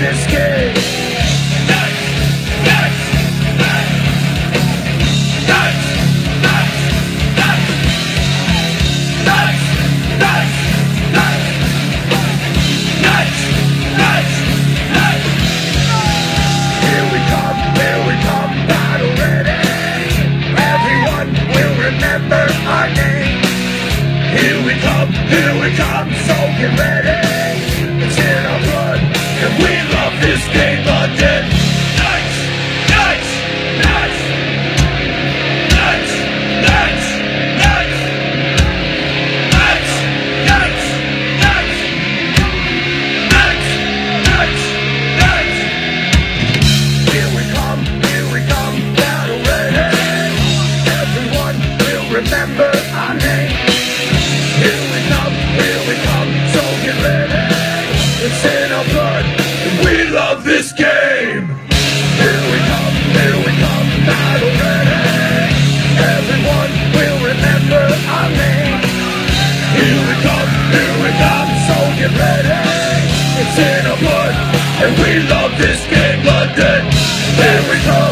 this game. Here we come, here we come, battle ready. Everyone will remember our name. Here we come, here we come, so get ready in a this game. Here we come, here we come, battle ready. Everyone will remember our name. Here we come, here we come, so get ready. It's in our blood, and we love this game, London. Here we come,